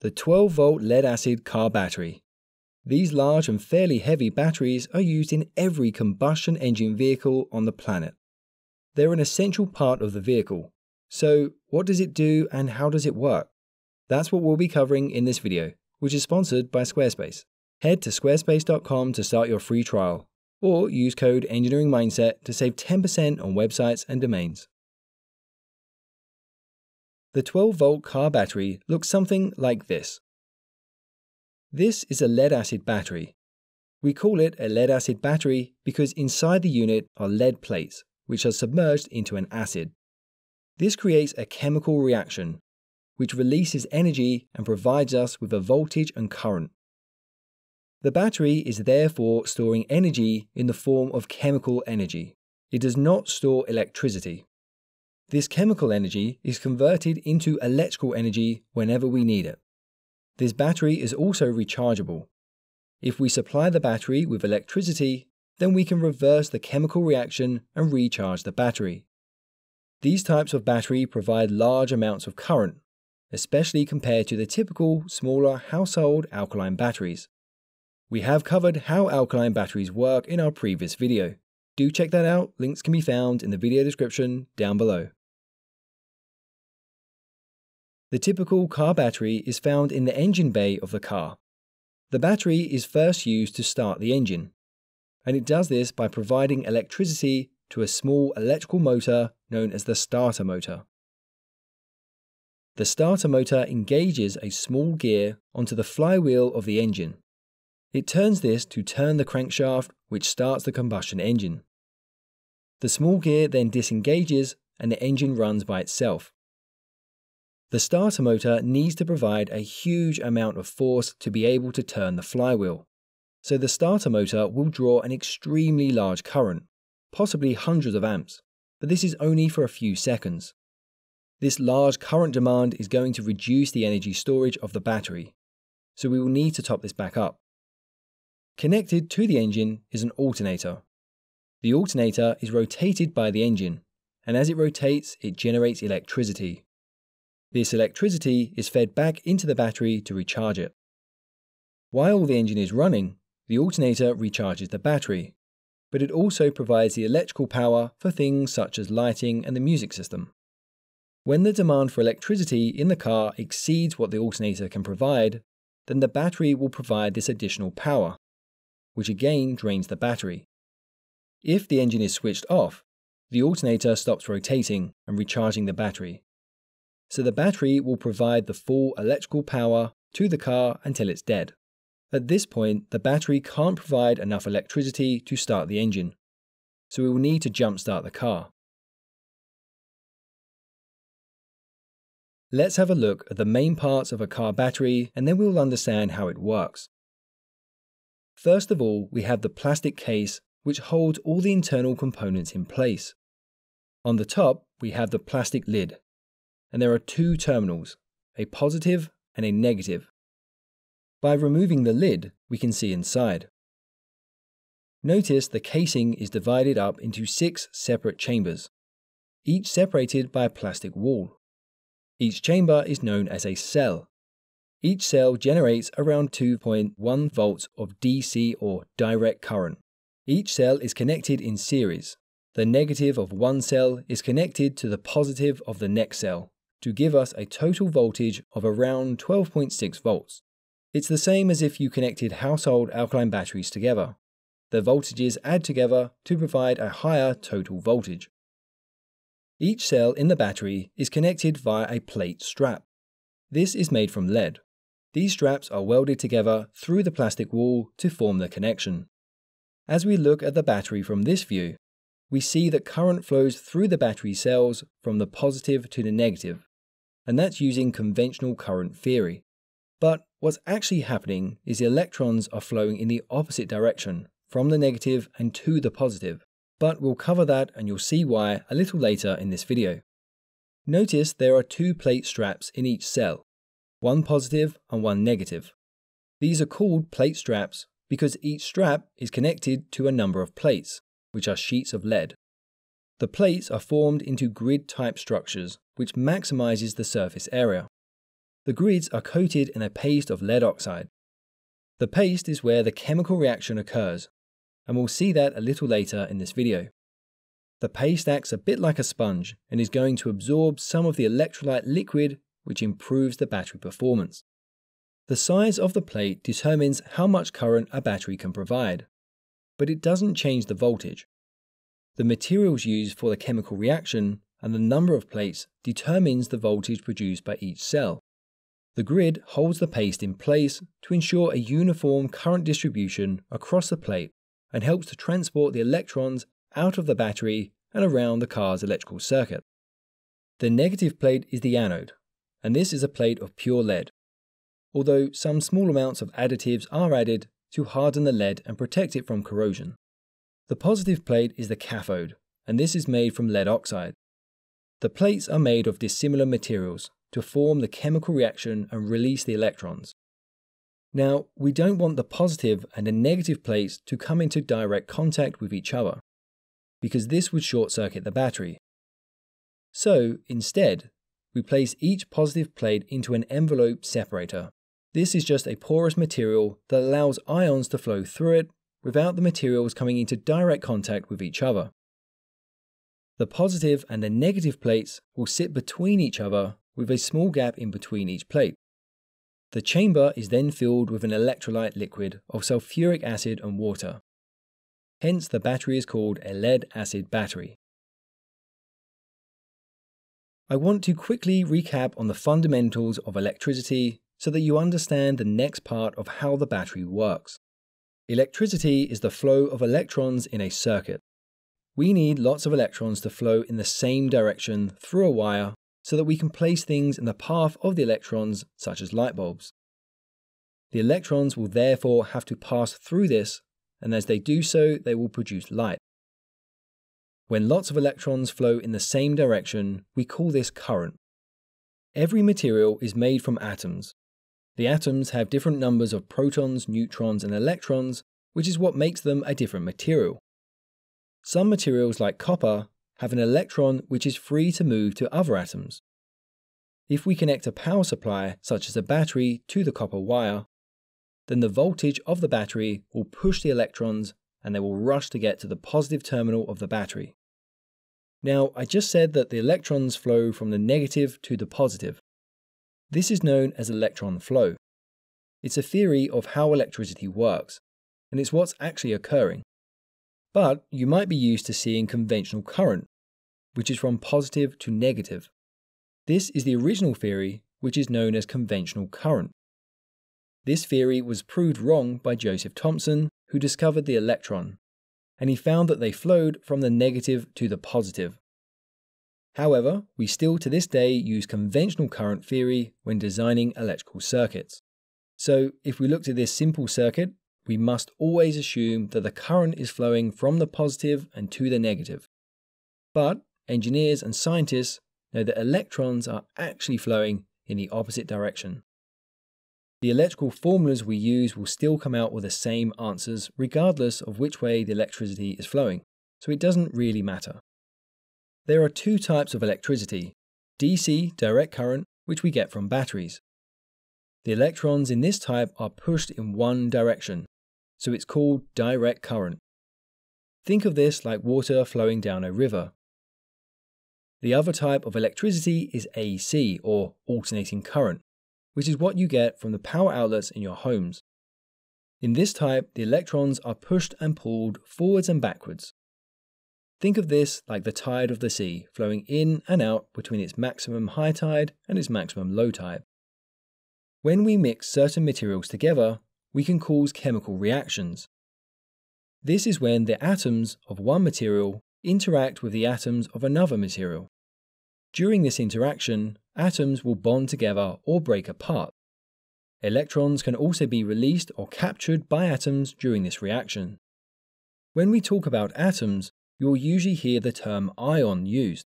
the 12 volt lead acid car battery. These large and fairly heavy batteries are used in every combustion engine vehicle on the planet. They're an essential part of the vehicle. So, what does it do and how does it work? That's what we'll be covering in this video, which is sponsored by Squarespace. Head to squarespace.com to start your free trial, or use code EngineeringMindset to save 10% on websites and domains. The 12 volt car battery looks something like this. This is a lead acid battery. We call it a lead acid battery because inside the unit are lead plates, which are submerged into an acid. This creates a chemical reaction, which releases energy and provides us with a voltage and current. The battery is therefore storing energy in the form of chemical energy. It does not store electricity. This chemical energy is converted into electrical energy whenever we need it. This battery is also rechargeable. If we supply the battery with electricity, then we can reverse the chemical reaction and recharge the battery. These types of battery provide large amounts of current, especially compared to the typical smaller household alkaline batteries. We have covered how alkaline batteries work in our previous video. Do check that out, links can be found in the video description down below. The typical car battery is found in the engine bay of the car. The battery is first used to start the engine, and it does this by providing electricity to a small electrical motor known as the starter motor. The starter motor engages a small gear onto the flywheel of the engine. It turns this to turn the crankshaft, which starts the combustion engine. The small gear then disengages and the engine runs by itself. The starter motor needs to provide a huge amount of force to be able to turn the flywheel. So the starter motor will draw an extremely large current, possibly hundreds of amps, but this is only for a few seconds. This large current demand is going to reduce the energy storage of the battery, so we will need to top this back up. Connected to the engine is an alternator. The alternator is rotated by the engine, and as it rotates, it generates electricity. This electricity is fed back into the battery to recharge it. While the engine is running, the alternator recharges the battery, but it also provides the electrical power for things such as lighting and the music system. When the demand for electricity in the car exceeds what the alternator can provide, then the battery will provide this additional power, which again drains the battery. If the engine is switched off, the alternator stops rotating and recharging the battery, so the battery will provide the full electrical power to the car until it's dead. At this point, the battery can't provide enough electricity to start the engine, so we will need to jumpstart the car. Let's have a look at the main parts of a car battery and then we'll understand how it works. First of all, we have the plastic case which holds all the internal components in place. On the top, we have the plastic lid, and there are two terminals, a positive and a negative. By removing the lid, we can see inside. Notice the casing is divided up into six separate chambers, each separated by a plastic wall. Each chamber is known as a cell. Each cell generates around 2.1 volts of DC or direct current. Each cell is connected in series. The negative of one cell is connected to the positive of the next cell, to give us a total voltage of around 12.6 volts. It's the same as if you connected household alkaline batteries together. The voltages add together to provide a higher total voltage. Each cell in the battery is connected via a plate strap. This is made from lead. These straps are welded together through the plastic wall to form the connection. As we look at the battery from this view, we see that current flows through the battery cells from the positive to the negative, and that's using conventional current theory. But what's actually happening is the electrons are flowing in the opposite direction, from the negative and to the positive. But we'll cover that and you'll see why a little later in this video. Notice there are two plate straps in each cell, one positive and one negative. These are called plate straps because each strap is connected to a number of plates, which are sheets of lead. The plates are formed into grid type structures which maximizes the surface area. The grids are coated in a paste of lead oxide. The paste is where the chemical reaction occurs, and we'll see that a little later in this video. The paste acts a bit like a sponge and is going to absorb some of the electrolyte liquid which improves the battery performance. The size of the plate determines how much current a battery can provide, but it doesn't change the voltage. The materials used for the chemical reaction and the number of plates determines the voltage produced by each cell. The grid holds the paste in place to ensure a uniform current distribution across the plate and helps to transport the electrons out of the battery and around the car's electrical circuit. The negative plate is the anode, and this is a plate of pure lead, although some small amounts of additives are added to harden the lead and protect it from corrosion. The positive plate is the cathode, and this is made from lead oxide. The plates are made of dissimilar materials to form the chemical reaction and release the electrons. Now, we don't want the positive and the negative plates to come into direct contact with each other, because this would short circuit the battery. So, instead, we place each positive plate into an envelope separator. This is just a porous material that allows ions to flow through it without the materials coming into direct contact with each other. The positive and the negative plates will sit between each other with a small gap in between each plate. The chamber is then filled with an electrolyte liquid of sulfuric acid and water. Hence, the battery is called a lead acid battery. I want to quickly recap on the fundamentals of electricity so that you understand the next part of how the battery works. Electricity is the flow of electrons in a circuit. We need lots of electrons to flow in the same direction through a wire so that we can place things in the path of the electrons, such as light bulbs. The electrons will therefore have to pass through this, and as they do so, they will produce light. When lots of electrons flow in the same direction, we call this current. Every material is made from atoms. The atoms have different numbers of protons, neutrons, and electrons, which is what makes them a different material. Some materials, like copper, have an electron which is free to move to other atoms. If we connect a power supply, such as a battery, to the copper wire, then the voltage of the battery will push the electrons and they will rush to get to the positive terminal of the battery. Now, I just said that the electrons flow from the negative to the positive. This is known as electron flow. It's a theory of how electricity works, and it's what's actually occurring. But you might be used to seeing conventional current, which is from positive to negative. This is the original theory, which is known as conventional current. This theory was proved wrong by Joseph Thomson, who discovered the electron, and he found that they flowed from the negative to the positive. However, we still to this day use conventional current theory when designing electrical circuits. So, if we looked at this simple circuit, we must always assume that the current is flowing from the positive and to the negative. But engineers and scientists know that electrons are actually flowing in the opposite direction. The electrical formulas we use will still come out with the same answers regardless of which way the electricity is flowing, so it doesn't really matter. There are two types of electricity DC direct current, which we get from batteries. The electrons in this type are pushed in one direction, so it's called direct current. Think of this like water flowing down a river. The other type of electricity is AC, or alternating current, which is what you get from the power outlets in your homes. In this type, the electrons are pushed and pulled forwards and backwards. Think of this like the tide of the sea flowing in and out between its maximum high tide and its maximum low tide. When we mix certain materials together, we can cause chemical reactions. This is when the atoms of one material interact with the atoms of another material. During this interaction, atoms will bond together or break apart. Electrons can also be released or captured by atoms during this reaction. When we talk about atoms, you will usually hear the term ion used.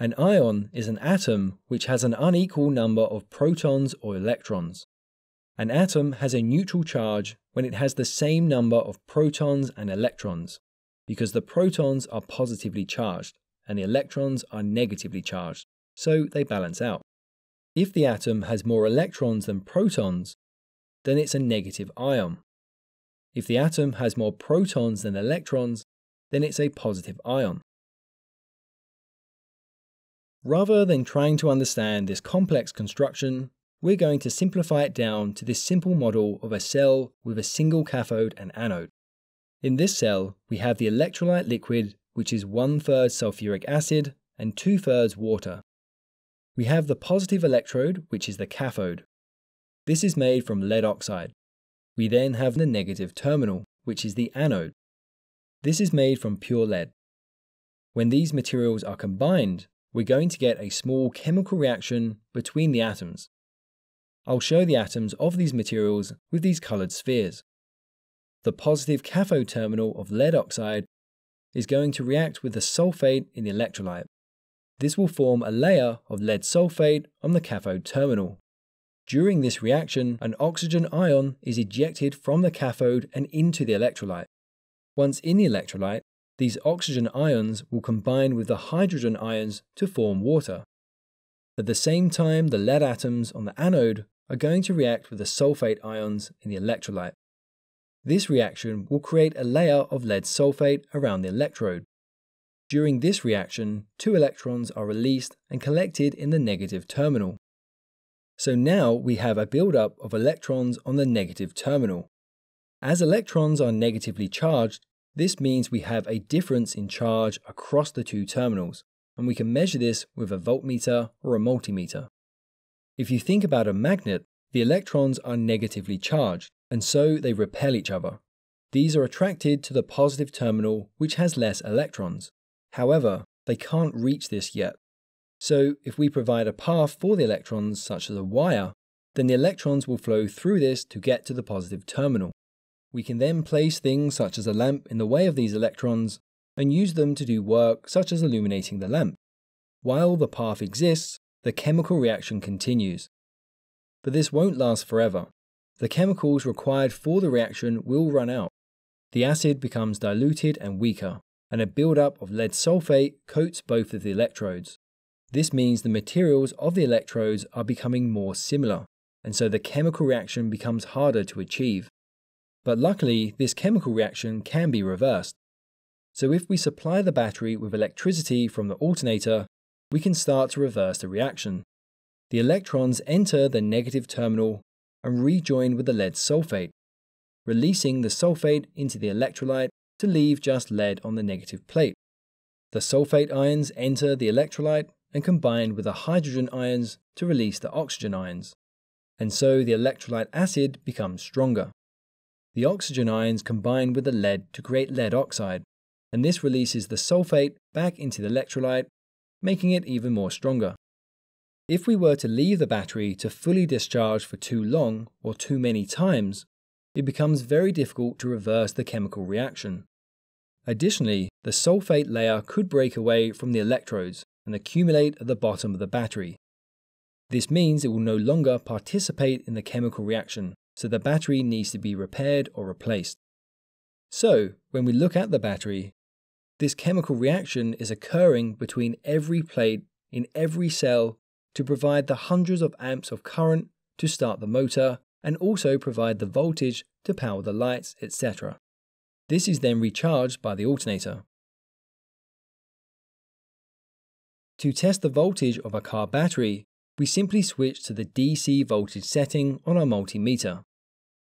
An ion is an atom which has an unequal number of protons or electrons. An atom has a neutral charge when it has the same number of protons and electrons, because the protons are positively charged and the electrons are negatively charged, so they balance out. If the atom has more electrons than protons, then it's a negative ion. If the atom has more protons than electrons, then it's a positive ion. Rather than trying to understand this complex construction, we're going to simplify it down to this simple model of a cell with a single cathode and anode. In this cell, we have the electrolyte liquid, which is one third sulfuric acid and two thirds water. We have the positive electrode, which is the cathode. This is made from lead oxide. We then have the negative terminal, which is the anode. This is made from pure lead. When these materials are combined, we're going to get a small chemical reaction between the atoms. I'll show the atoms of these materials with these coloured spheres. The positive cathode terminal of lead oxide is going to react with the sulfate in the electrolyte. This will form a layer of lead sulfate on the cathode terminal. During this reaction, an oxygen ion is ejected from the cathode and into the electrolyte. Once in the electrolyte, these oxygen ions will combine with the hydrogen ions to form water. At the same time, the lead atoms on the anode are going to react with the sulfate ions in the electrolyte. This reaction will create a layer of lead sulfate around the electrode. During this reaction, two electrons are released and collected in the negative terminal. So now we have a buildup of electrons on the negative terminal. As electrons are negatively charged, this means we have a difference in charge across the two terminals, and we can measure this with a voltmeter or a multimeter. If you think about a magnet, the electrons are negatively charged, and so they repel each other. These are attracted to the positive terminal, which has less electrons. However, they can't reach this yet. So, if we provide a path for the electrons, such as a wire, then the electrons will flow through this to get to the positive terminal. We can then place things such as a lamp in the way of these electrons and use them to do work such as illuminating the lamp. While the path exists, the chemical reaction continues. But this won't last forever. The chemicals required for the reaction will run out. The acid becomes diluted and weaker, and a buildup of lead sulfate coats both of the electrodes. This means the materials of the electrodes are becoming more similar, and so the chemical reaction becomes harder to achieve. But luckily, this chemical reaction can be reversed. So if we supply the battery with electricity from the alternator, we can start to reverse the reaction. The electrons enter the negative terminal and rejoin with the lead sulfate, releasing the sulfate into the electrolyte to leave just lead on the negative plate. The sulfate ions enter the electrolyte and combine with the hydrogen ions to release the oxygen ions, and so the electrolyte acid becomes stronger. The oxygen ions combine with the lead to create lead oxide, and this releases the sulfate back into the electrolyte, making it even more stronger. If we were to leave the battery to fully discharge for too long or too many times, it becomes very difficult to reverse the chemical reaction. Additionally, the sulfate layer could break away from the electrodes and accumulate at the bottom of the battery. This means it will no longer participate in the chemical reaction, so the battery needs to be repaired or replaced. So, when we look at the battery, this chemical reaction is occurring between every plate in every cell to provide the hundreds of amps of current to start the motor and also provide the voltage to power the lights, etc. This is then recharged by the alternator. To test the voltage of a car battery, we simply switch to the DC voltage setting on our multimeter,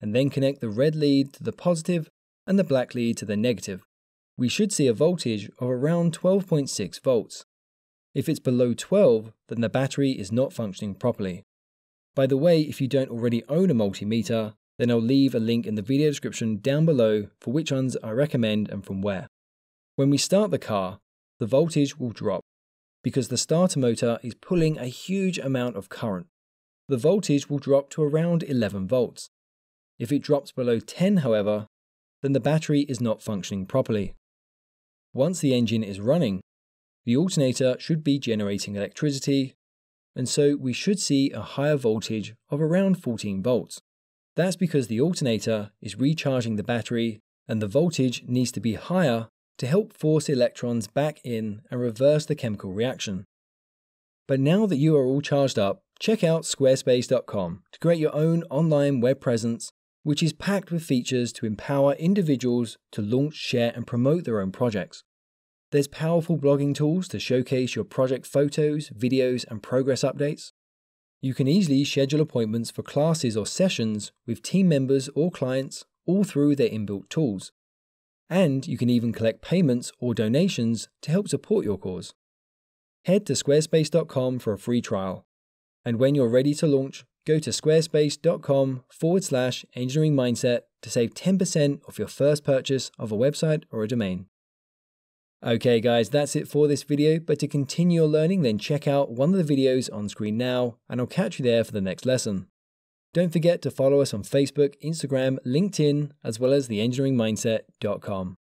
and then connect the red lead to the positive and the black lead to the negative. We should see a voltage of around 12.6 volts. If it's below 12, then the battery is not functioning properly. By the way, if you don't already own a multimeter, then I'll leave a link in the video description down below for which ones I recommend and from where. When we start the car, the voltage will drop because the starter motor is pulling a huge amount of current. The voltage will drop to around 11 volts. If it drops below 10, however, then the battery is not functioning properly. Once the engine is running, the alternator should be generating electricity, and so we should see a higher voltage of around 14 volts. That's because the alternator is recharging the battery and the voltage needs to be higher to help force electrons back in and reverse the chemical reaction. But now that you are all charged up, check out squarespace.com to create your own online web presence, which is packed with features to empower individuals to launch, share, and promote their own projects. There's powerful blogging tools to showcase your project photos, videos, and progress updates. You can easily schedule appointments for classes or sessions with team members or clients all through their inbuilt tools. And you can even collect payments or donations to help support your cause. Head to squarespace.com for a free trial. And when you're ready to launch, go to squarespace.com forward slash engineering mindset to save 10% off your first purchase of a website or a domain. Okay, guys, that's it for this video. But to continue your learning, then check out one of the videos on screen now, and I'll catch you there for the next lesson. Don't forget to follow us on Facebook, Instagram, LinkedIn, as well as theengineeringmindset.com.